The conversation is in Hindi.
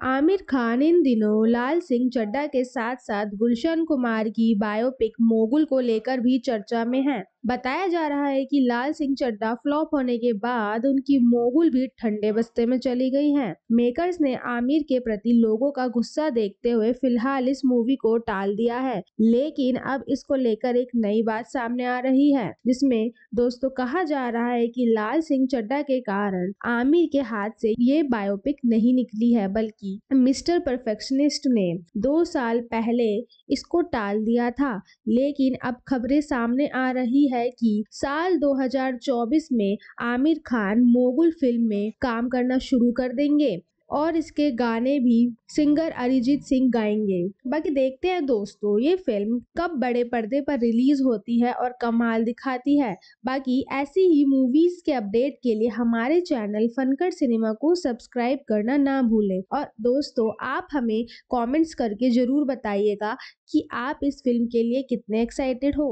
खान इन दिनों लाल सिंह चड्ढा के साथ साथ गुलशन कुमार की बायोपिक मोगुल को लेकर भी चर्चा में है। बताया जा रहा है कि लाल सिंह चड्ढा फ्लॉप होने के बाद उनकी मोगुल भी ठंडे बस्ते में चली गई है। मेकर्स ने आमिर के प्रति लोगों का गुस्सा देखते हुए फ़िलहाल इस मूवी को टाल दिया है। लेकिन अब इसको लेकर एक नई बात सामने आ रही है, जिसमें दोस्तों कहा जा रहा है कि लाल सिंह चड्ढा के कारण आमिर के हाथ से ये बायोपिक नहीं निकली है, बल्कि मिस्टर परफेक्शनिस्ट ने दो साल पहले इसको टाल दिया था। लेकिन अब खबरें सामने आ रही है कि साल 2024 में आमिर खान मोगुल फ़िल्म में काम करना शुरू कर देंगे। और इसके गाने भी सिंगर अरिजीत सिंह गाएँगे। बाकी देखते हैं दोस्तों, ये फ़िल्म कब बड़े पर्दे पर रिलीज़ होती है और कमाल दिखाती है। बाकी ऐसी ही मूवीज़ के अपडेट के लिए हमारे चैनल फनकर सिनेमा को सब्सक्राइब करना ना भूलें। और दोस्तों, आप हमें कमेंट्स करके ज़रूर बताइएगा कि आप इस फ़िल्म के लिए कितने एक्साइटेड हो।